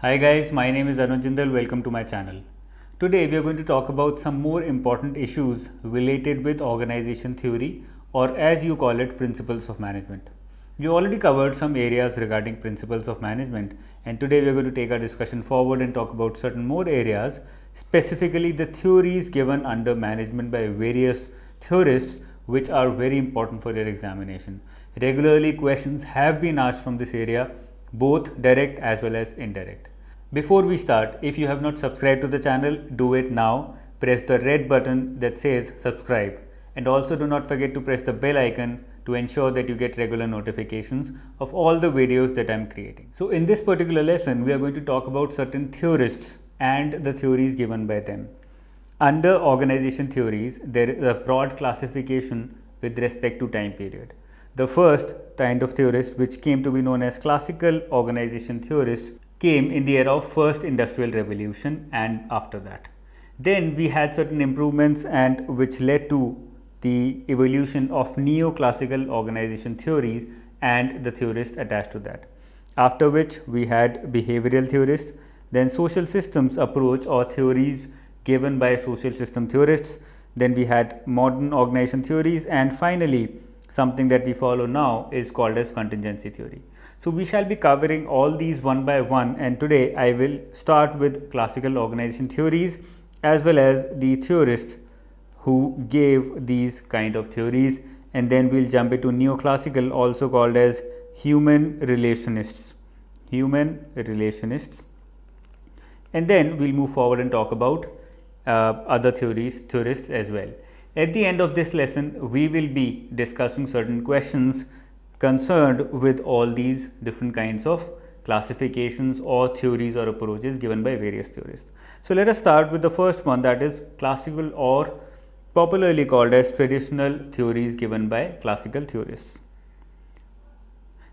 Hi guys, my name is Anuj Jindal. Welcome to my channel. Today we are going to talk about some more important issues related with organization theory or as you call it principles of management. We already covered some areas regarding principles of management and today we are going to take our discussion forward and talk about certain more areas specifically the theories given under management by various theorists which are very important for your examination. Regularly questions have been asked from this area both direct as well as indirect. Before we start, if you have not subscribed to the channel, do it now. Press the red button that says subscribe and also do not forget to press the bell icon to ensure that you get regular notifications of all the videos that I'm creating. So in this particular lesson, we are going to talk about certain theorists and the theories given by them. Under organization theories, there is a broad classification with respect to time period. The first kind of theorist which came to be known as classical organization theorists came in the era of first industrial revolution and after that. Then we had certain improvements and which led to the evolution of neoclassical organization theories and the theorists attached to that. After which we had behavioral theorists, then social systems approach or theories given by social system theorists, then we had modern organization theories and finally something that we follow now is called as contingency theory. So we shall be covering all these one by one and today I will start with classical organization theories as well as the theorists who gave these kind of theories and then we'll jump into neoclassical also called as human relationists. Human relationists. And then we'll move forward and talk about uh, other theories theorists as well at the end of this lesson, we will be discussing certain questions concerned with all these different kinds of classifications or theories or approaches given by various theorists. So, let us start with the first one that is classical or popularly called as traditional theories given by classical theorists.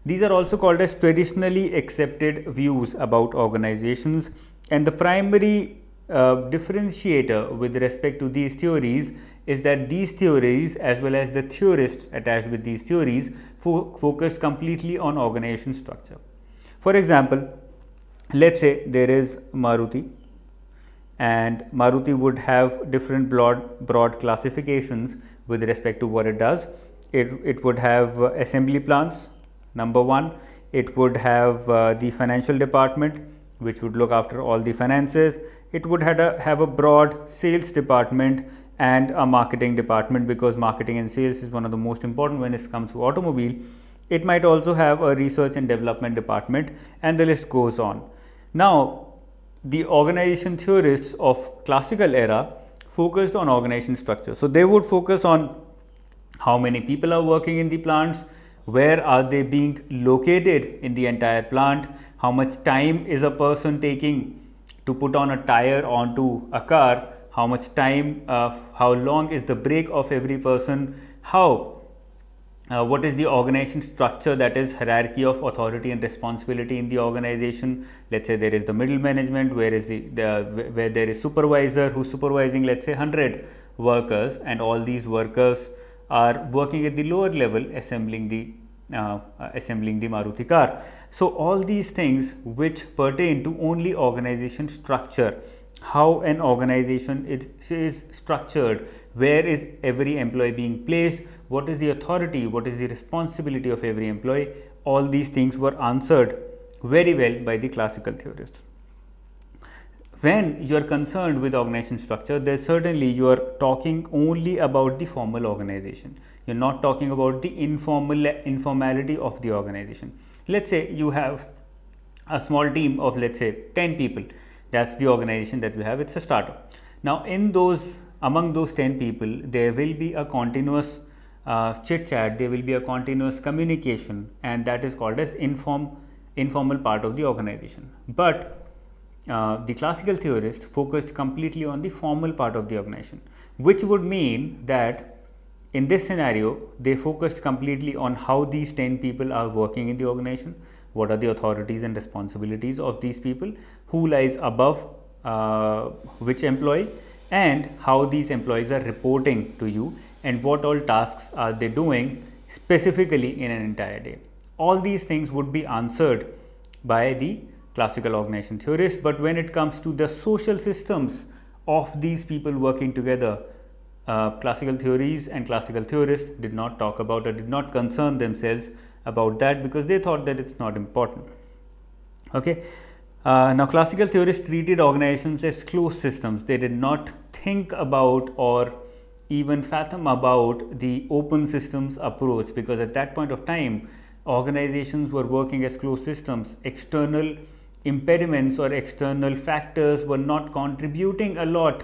These are also called as traditionally accepted views about organizations and the primary differentiator with respect to these theories is that these theories as well as the theorists attached with these theories fo focused completely on organization structure. For example, let us say there is Maruti and Maruti would have different broad, broad classifications with respect to what it does. It, it would have uh, assembly plants, number one. It would have uh, the financial department, which would look after all the finances. It would have a, have a broad sales department and a marketing department because marketing and sales is one of the most important when it comes to automobile. It might also have a research and development department and the list goes on. Now, the organization theorists of classical era focused on organization structure. So, they would focus on how many people are working in the plants, where are they being located in the entire plant, how much time is a person taking to put on a tire onto a car? How much time, uh, how long is the break of every person, how, uh, what is the organization structure that is hierarchy of authority and responsibility in the organization. Let's say there is the middle management, where is the, the where there is supervisor who's supervising, let's say 100 workers, and all these workers are working at the lower level, assembling the uh, assembling the Maruti car. So all these things which pertain to only organization structure how an organization is, is structured, where is every employee being placed, what is the authority, what is the responsibility of every employee, all these things were answered very well by the classical theorists. When you are concerned with organization structure, then certainly you are talking only about the formal organization. You are not talking about the informal informality of the organization. Let's say you have a small team of let's say 10 people. That's the organization that we have. It's a startup. Now in those among those 10 people there will be a continuous uh, chit chat. There will be a continuous communication and that is called as inform informal part of the organization. But uh, the classical theorist focused completely on the formal part of the organization which would mean that in this scenario they focused completely on how these 10 people are working in the organization what are the authorities and responsibilities of these people, who lies above uh, which employee and how these employees are reporting to you and what all tasks are they doing specifically in an entire day. All these things would be answered by the classical organization theorists. But when it comes to the social systems of these people working together, uh, classical theories and classical theorists did not talk about or did not concern themselves about that because they thought that it's not important. Okay. Uh, now, classical theorists treated organizations as closed systems. They did not think about or even fathom about the open systems approach because at that point of time, organizations were working as closed systems. External impediments or external factors were not contributing a lot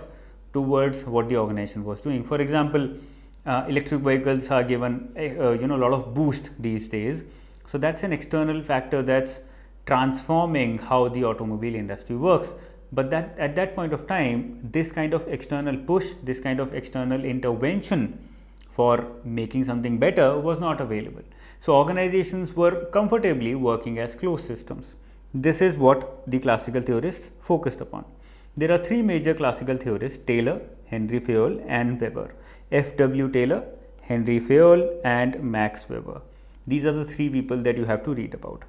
towards what the organization was doing. For example, uh, electric vehicles are given uh, you know a lot of boost these days. So that's an external factor that's transforming how the automobile industry works. But that at that point of time, this kind of external push, this kind of external intervention for making something better was not available. So organizations were comfortably working as closed systems. This is what the classical theorists focused upon. There are three major classical theorists Taylor, Henry Fayol, and Weber. F. W. Taylor, Henry Fayol, and Max Weber. These are the three people that you have to read about.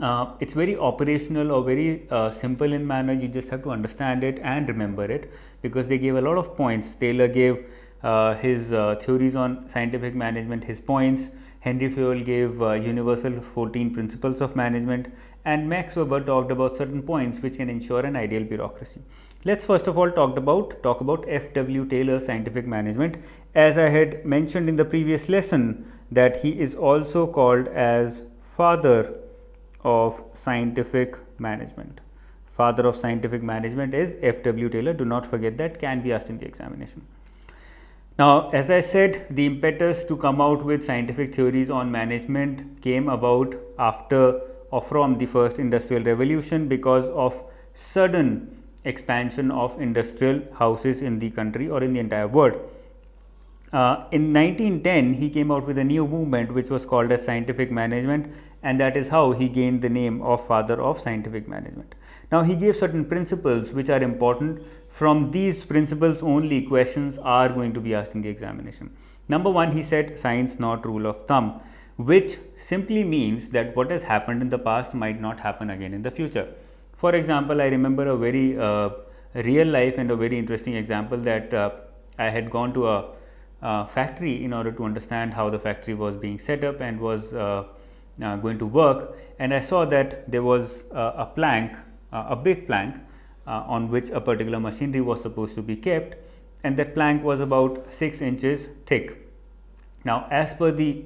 Uh, it's very operational or very uh, simple in manner. You just have to understand it and remember it because they gave a lot of points. Taylor gave uh, his uh, theories on scientific management, his points. Henry Fayol gave uh, universal 14 principles of management and Max Weber talked about certain points which can ensure an ideal bureaucracy. Let's first of all talk about talk about F.W. Taylor scientific management. As I had mentioned in the previous lesson that he is also called as father of scientific management. Father of scientific management is F.W. Taylor. Do not forget that can be asked in the examination. Now, as I said, the impetus to come out with scientific theories on management came about after or from the first industrial revolution because of sudden expansion of industrial houses in the country or in the entire world. Uh, in 1910, he came out with a new movement which was called as scientific management, and that is how he gained the name of father of scientific management. Now, he gave certain principles which are important. From these principles only, questions are going to be asked in the examination. Number one, he said science not rule of thumb which simply means that what has happened in the past might not happen again in the future. For example, I remember a very uh, real life and a very interesting example that uh, I had gone to a, factory in order to understand how the factory was being set up and was uh, uh going to work and I saw that there was a plank, a big plank uh, on which a particular machinery was supposed to be kept and that plank was about 6 inches thick. Now, as per the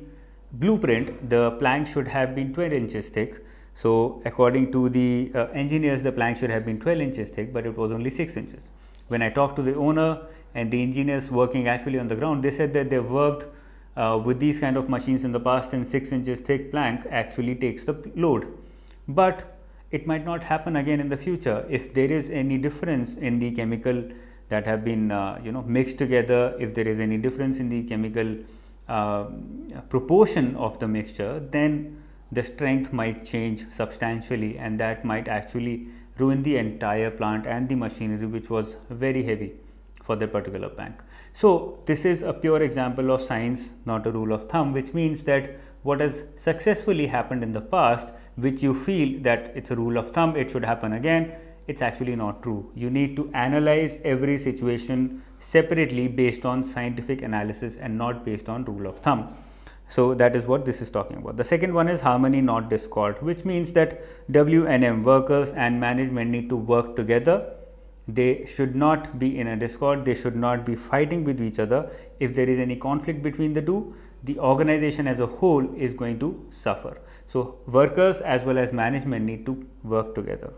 blueprint, the plank should have been 12 inches thick. So, according to the uh, engineers, the plank should have been 12 inches thick, but it was only 6 inches. When I talked to the owner and the engineers working actually on the ground, they said that they've worked uh, with these kind of machines in the past and 6 inches thick plank actually takes the load. But it might not happen again in the future if there is any difference in the chemical that have been uh, you know mixed together, if there is any difference in the chemical uh, proportion of the mixture, then the strength might change substantially and that might actually ruin the entire plant and the machinery which was very heavy for that particular bank. So, this is a pure example of science not a rule of thumb which means that what has successfully happened in the past which you feel that it's a rule of thumb it should happen again it's actually not true. You need to analyze every situation separately based on scientific analysis and not based on rule of thumb. So that is what this is talking about. The second one is harmony not discord which means that WNM workers and management need to work together. They should not be in a discord, they should not be fighting with each other. If there is any conflict between the two, the organization as a whole is going to suffer. So workers as well as management need to work together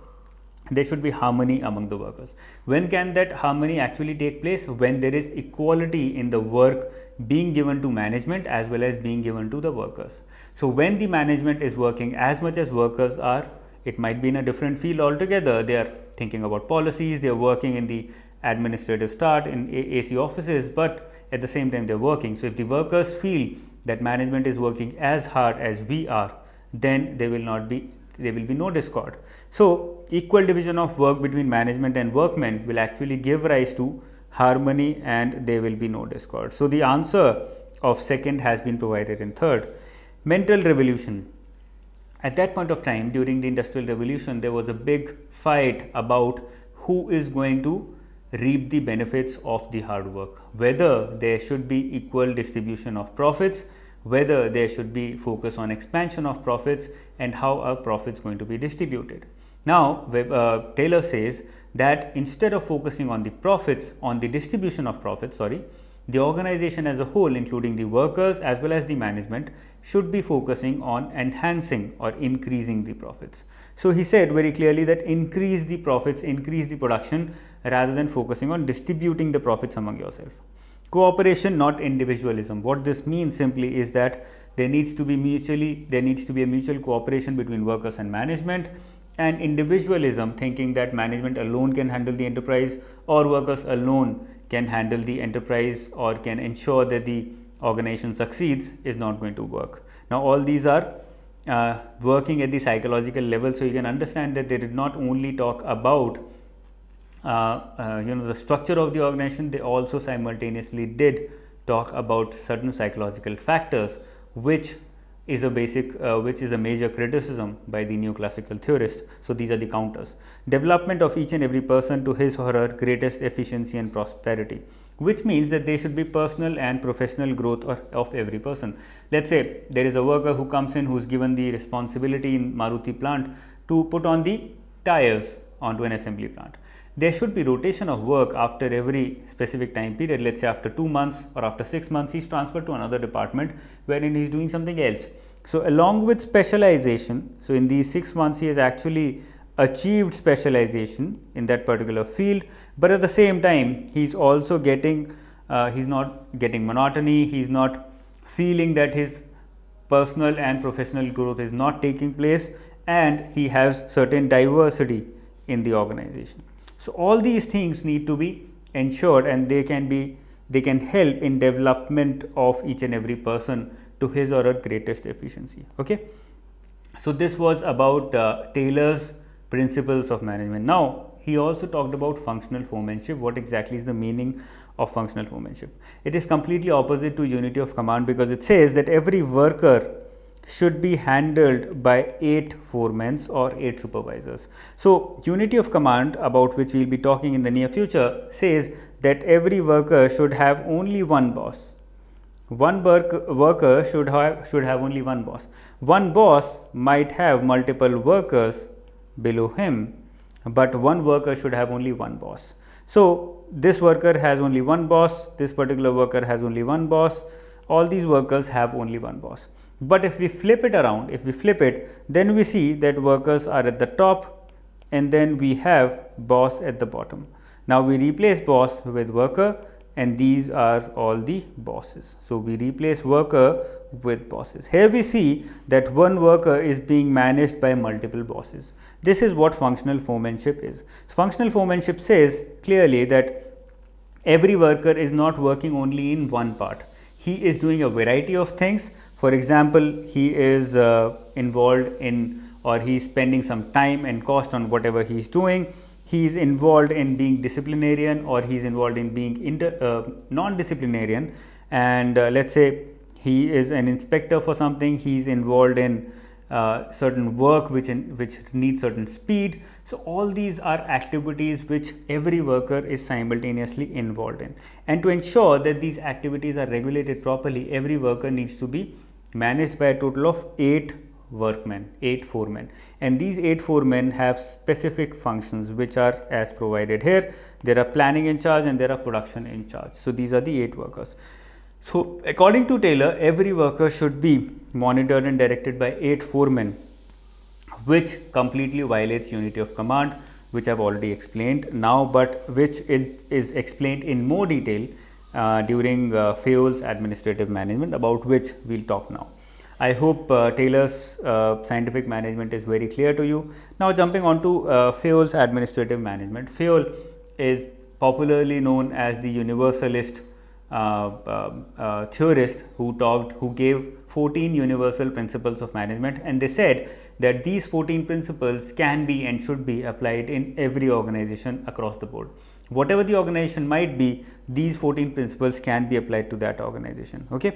there should be harmony among the workers. When can that harmony actually take place? When there is equality in the work being given to management as well as being given to the workers. So, when the management is working as much as workers are, it might be in a different field altogether. They are thinking about policies, they are working in the administrative start in AC offices, but at the same time they are working. So, if the workers feel that management is working as hard as we are, then they will not be there will be no discord. So, equal division of work between management and workmen will actually give rise to harmony and there will be no discord. So, the answer of second has been provided in third. Mental revolution. at that point of time during the industrial revolution there was a big fight about who is going to reap the benefits of the hard work whether there should be equal distribution of profits whether there should be focus on expansion of profits and how are profits going to be distributed. Now uh, taylor says that instead of focusing on the profits on the distribution of profits sorry the organization as a whole including the workers as well as the management should be focusing on enhancing or increasing the profits. So he said very clearly that increase the profits increase the production rather than focusing on distributing the profits among yourself cooperation not individualism what this means simply is that there needs to be mutually there needs to be a mutual cooperation between workers and management and individualism thinking that management alone can handle the enterprise or workers alone can handle the enterprise or can ensure that the organization succeeds is not going to work. Now, all these are uh, working at the psychological level. So, you can understand that they did not only talk about you know the structure of the organization, they also simultaneously did talk about certain psychological factors which is a basic uh, which is a major criticism by the neoclassical theorist. So, these are the counters. Development of each and every person to his or her greatest efficiency and prosperity which means that there should be personal and professional growth of every person. Let us say there is a worker who comes in who is given the responsibility in Maruti plant to put on the tires onto an assembly plant. There should be rotation of work after every specific time period. Let's say after two months or after six months, he's transferred to another department wherein he's doing something else. So, along with specialization, so in these six months, he has actually achieved specialization in that particular field, but at the same time, he's also getting, uh, he's not getting monotony, he's not feeling that his personal and professional growth is not taking place, and he has certain diversity in the organization. So, all these things need to be ensured and they can be they can help in development of each and every person to his or her greatest efficiency. Okay. So, this was about uh, Taylor's principles of management. Now, he also talked about functional foremanship. What exactly is the meaning of functional foremanship? It is completely opposite to unity of command because it says that every worker should be handled by 8 foremen or 8 supervisors. So, unity of command about which we will be talking in the near future says that every worker should have only one boss. One work, worker should have, should have only one boss. One boss might have multiple workers below him, but one worker should have only one boss. So, this worker has only one boss, this particular worker has only one boss, all these workers have only one boss. But if we flip it around, if we flip it, then we see that workers are at the top and then we have boss at the bottom. Now we replace boss with worker and these are all the bosses. So we replace worker with bosses. Here we see that one worker is being managed by multiple bosses. This is what functional foremanship is. Functional foremanship says clearly that every worker is not working only in one part. He is doing a variety of things for example, he is uh, involved in or he is spending some time and cost on whatever he is doing. He is involved in being disciplinarian or he is involved in being uh, non-disciplinarian and uh, let's say he is an inspector for something, he is involved in uh, certain work which in, which needs certain speed. So, all these are activities which every worker is simultaneously involved in and to ensure that these activities are regulated properly every worker needs to be managed by a total of 8 workmen, 8 foremen and these 8 foremen have specific functions which are as provided here. There are planning in charge and there are production in charge. So, these are the 8 workers. So, according to Taylor, every worker should be monitored and directed by 8 foremen which completely violates unity of command which I have already explained now, but which is, is explained in more detail during uh, Fayol's administrative management about which we will talk now. I hope uh, Taylor's uh, scientific management is very clear to you. Now jumping on to uh, Fayol's administrative management. Fayol is popularly known as the universalist uh, um, theorist who talked, who gave 14 universal principles of management and they said that these 14 principles can be and should be applied in every organization across the board whatever the organization might be these 14 principles can be applied to that organization okay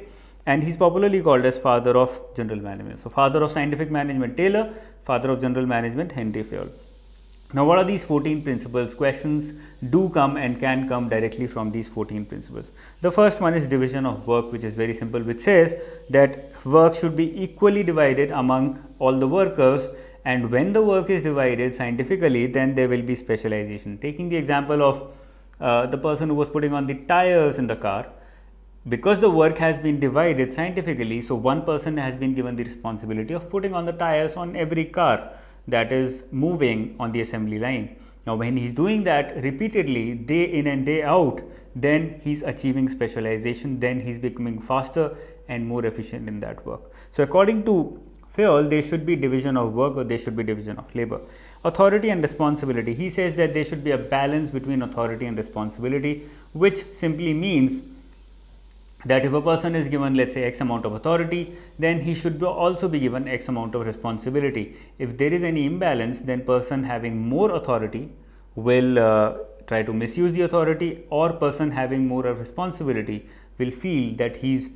and he's popularly called as father of general management. So, father of scientific management Taylor, father of general management Henry Fayol. Now, what are these 14 principles? Questions do come and can come directly from these 14 principles. The first one is division of work, which is very simple, which says that work should be equally divided among all the workers. And when the work is divided scientifically, then there will be specialization. Taking the example of uh, the person who was putting on the tires in the car, because the work has been divided scientifically, so one person has been given the responsibility of putting on the tires on every car that is moving on the assembly line. Now, when he's doing that repeatedly, day in and day out, then he's achieving specialization, then he's becoming faster and more efficient in that work. So, according to Fayol, there should be division of work or there should be division of labor. Authority and responsibility. He says that there should be a balance between authority and responsibility, which simply means that if a person is given let's say x amount of authority then he should also be given x amount of responsibility if there is any imbalance then person having more authority will uh, try to misuse the authority or person having more of responsibility will feel that he's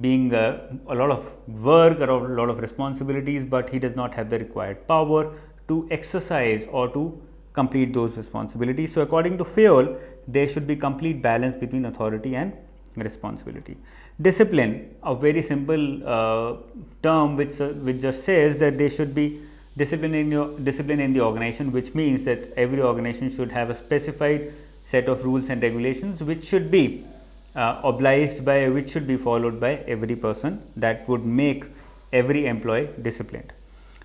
being uh, a lot of work or a lot of responsibilities but he does not have the required power to exercise or to complete those responsibilities so according to Fayol there should be complete balance between authority and responsibility. Discipline, a very simple uh, term which, uh, which just says that there should be discipline in, your, discipline in the organization, which means that every organization should have a specified set of rules and regulations which should be uh, obliged by, which should be followed by every person that would make every employee disciplined.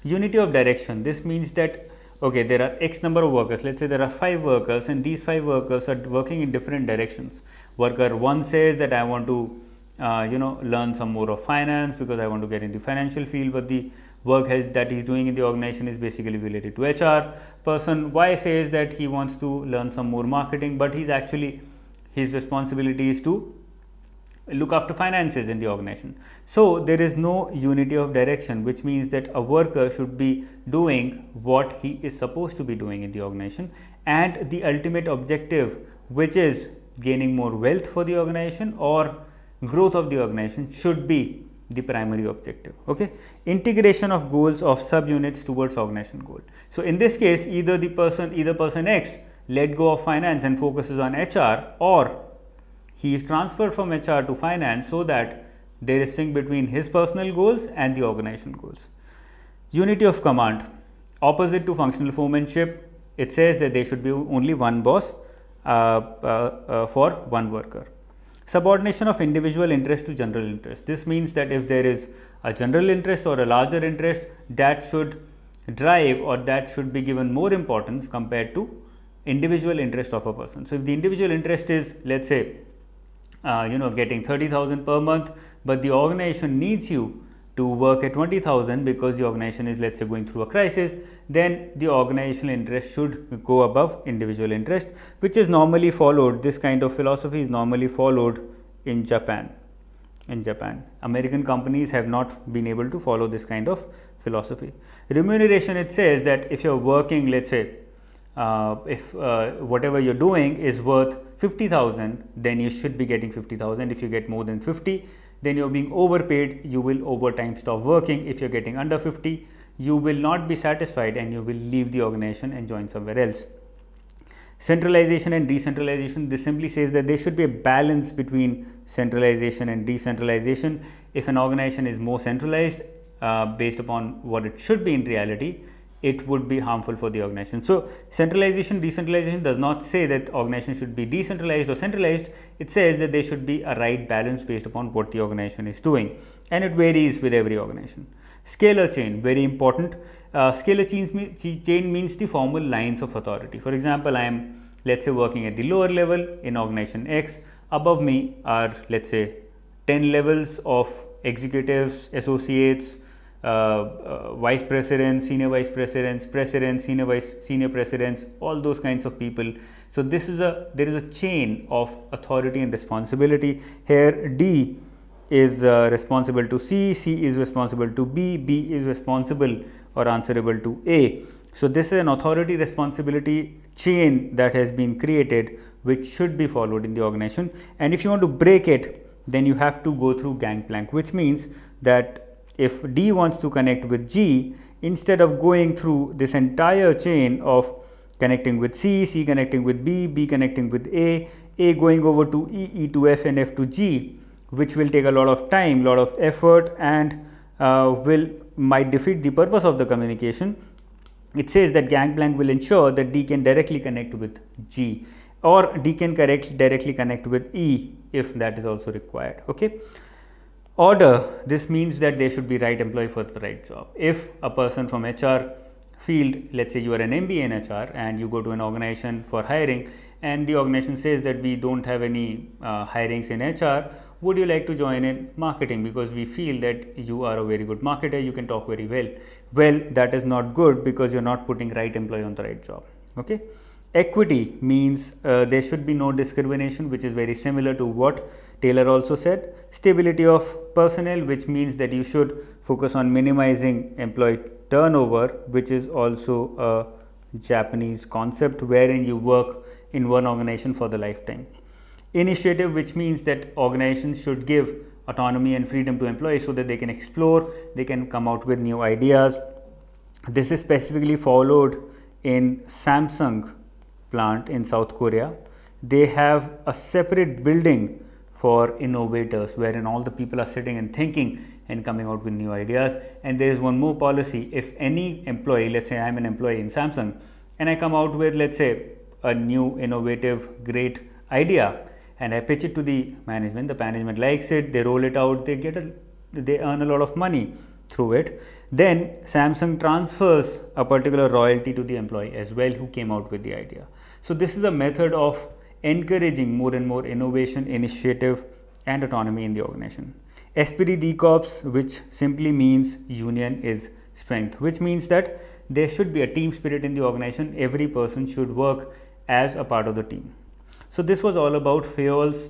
Unity of direction, this means that okay there are x number of workers. Let's say there are five workers and these five workers are working in different directions. Worker one says that i want to uh, you know learn some more of finance because i want to get into financial field but the work has, that he's doing in the organization is basically related to hr person y says that he wants to learn some more marketing but he's actually his responsibility is to look after finances in the organization. So, there is no unity of direction which means that a worker should be doing what he is supposed to be doing in the organization. And the ultimate objective which is gaining more wealth for the organization or growth of the organization should be the primary objective okay? Integration of goals of subunits towards organization goal. So in this case either the person either person x let go of finance and focuses on hr or he is transferred from HR to finance so that there is sync between his personal goals and the organization goals. Unity of command, opposite to functional foremanship, it says that there should be only one boss uh, uh, uh, for one worker. Subordination of individual interest to general interest. This means that if there is a general interest or a larger interest, that should drive or that should be given more importance compared to individual interest of a person. So, if the individual interest is let us say uh, you know getting 30,000 per month, but the organization needs you to work at 20,000 because the organization is let's say going through a crisis, then the organizational interest should go above individual interest, which is normally followed. This kind of philosophy is normally followed in Japan. In Japan, American companies have not been able to follow this kind of philosophy. Remuneration, it says that if you're working, let's say, uh, if uh, whatever you're doing is worth 50,000 then you should be getting 50,000 if you get more than 50 then you're being overpaid. You will over time stop working. If you're getting under 50 you will not be satisfied and you will leave the organization and join somewhere else. Centralization and decentralization this simply says that there should be a balance between centralization and decentralization. If an organization is more centralized uh, based upon what it should be in reality it would be harmful for the organization. So, centralization decentralization does not say that organization should be decentralized or centralized, it says that there should be a right balance based upon what the organization is doing and it varies with every organization. Scalar chain very important. Uh, scalar chain means the formal lines of authority. For example, I am let us say working at the lower level in organization X, above me are let us say 10 levels of executives, associates, vice presidents, senior vice presidents, presidents, senior vice, senior presidents, all those kinds of people. So this is a there is a chain of authority and responsibility. Here D is uh, responsible to C, C is responsible to B, B is responsible or answerable to A. So this is an authority responsibility chain that has been created which should be followed in the organization and if you want to break it then you have to go through gangplank which means that if D wants to connect with G instead of going through this entire chain of connecting with C, C connecting with B, B connecting with A, A going over to E, E to F and F to G which will take a lot of time, lot of effort and uh, will might defeat the purpose of the communication. It says that gangplank will ensure that D can directly connect with G or D can correct, directly connect with E if that is also required. Okay. Order, this means that they should be right employee for the right job. If a person from HR field, let's say you are an MBA in HR and you go to an organization for hiring and the organization says that we don't have any uh, hirings in HR, would you like to join in marketing because we feel that you are a very good marketer, you can talk very well. Well, that is not good because you're not putting right employee on the right job. Okay. Equity means uh, there should be no discrimination, which is very similar to what Taylor also said. Stability of personnel, which means that you should focus on minimizing employee turnover, which is also a Japanese concept wherein you work in one organization for the lifetime. Initiative, which means that organizations should give autonomy and freedom to employees so that they can explore, they can come out with new ideas. This is specifically followed in Samsung plant in South Korea. They have a separate building for innovators wherein all the people are sitting and thinking and coming out with new ideas. And there is one more policy if any employee, let's say I'm an employee in Samsung, and I come out with, let's say, a new innovative great idea and I pitch it to the management, the management likes it, they roll it out, they get a, they earn a lot of money through it. Then Samsung transfers a particular royalty to the employee as well who came out with the idea. So this is a method of encouraging more and more innovation, initiative and autonomy in the organization. Esprit corps, which simply means union is strength, which means that there should be a team spirit in the organization. Every person should work as a part of the team. So this was all about Fayol's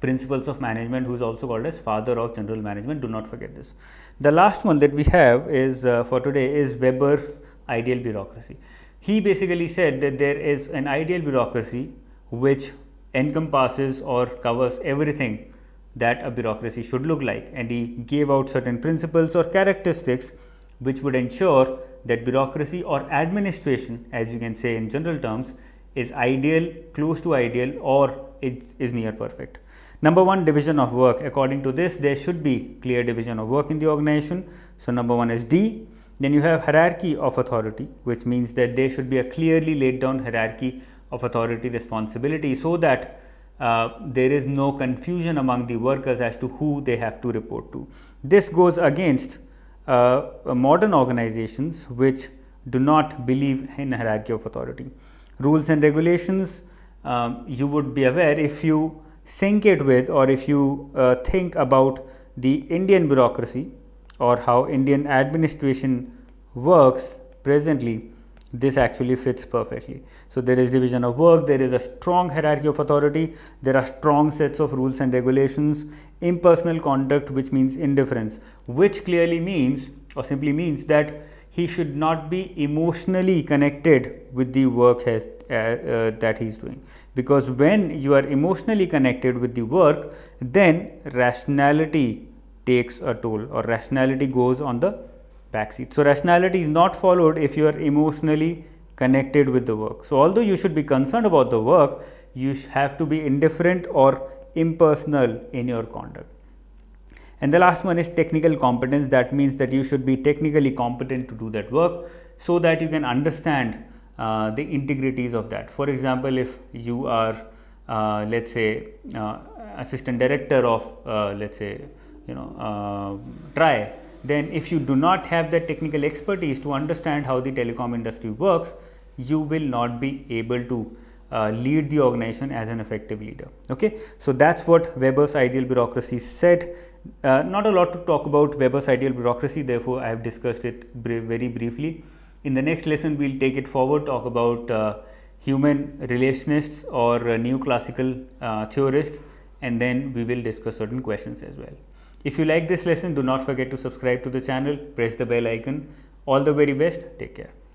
principles of management, who is also called as father of general management. Do not forget this. The last one that we have is uh, for today is Weber's ideal bureaucracy. He basically said that there is an ideal bureaucracy which encompasses or covers everything that a bureaucracy should look like. And he gave out certain principles or characteristics which would ensure that bureaucracy or administration as you can say in general terms is ideal close to ideal or it is near perfect. Number one division of work. According to this there should be clear division of work in the organization. So number one is d. Then you have hierarchy of authority which means that there should be a clearly laid down hierarchy of authority responsibility so that uh, there is no confusion among the workers as to who they have to report to. This goes against uh, modern organizations which do not believe in hierarchy of authority. Rules and regulations, um, you would be aware if you sync it with or if you uh, think about the Indian bureaucracy or how Indian administration works presently, this actually fits perfectly. So there is division of work, there is a strong hierarchy of authority, there are strong sets of rules and regulations, impersonal conduct which means indifference, which clearly means or simply means that he should not be emotionally connected with the work has, uh, uh, that he is doing. Because when you are emotionally connected with the work, then rationality takes a toll or rationality goes on the backseat. So, rationality is not followed if you are emotionally connected with the work. So, although you should be concerned about the work, you have to be indifferent or impersonal in your conduct. And the last one is technical competence. That means that you should be technically competent to do that work so that you can understand uh, the integrities of that. For example, if you are, uh, let's say, uh, assistant director of, uh, let's say, you know, uh, TRAI, then if you do not have the technical expertise to understand how the telecom industry works, you will not be able to uh, lead the organization as an effective leader. Okay, so that's what Weber's ideal bureaucracy said. Uh, not a lot to talk about Weber's ideal bureaucracy, therefore, I have discussed it very briefly. In the next lesson, we'll take it forward, talk about uh, human relationists or uh, neoclassical uh, theorists, and then we will discuss certain questions as well. If you like this lesson, do not forget to subscribe to the channel, press the bell icon. All the very best. Take care.